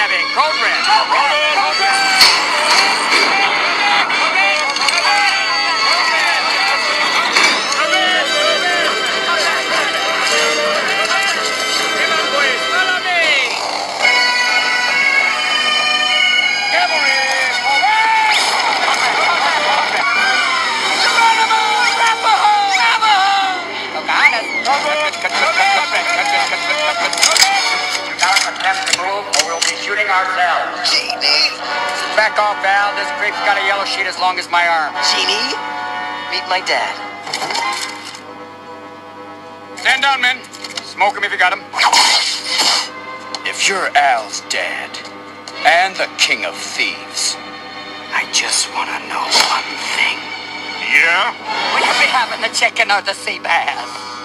Code red. Code red. attempt to ourselves. Genie! Back off, Al. This creep's got a yellow sheet as long as my arm. Genie? Meet my dad. Stand down, men. Smoke him if you got him. If you're Al's dad and the king of thieves, I just want to know one thing. Yeah? Will you be having the chicken or the sea bass?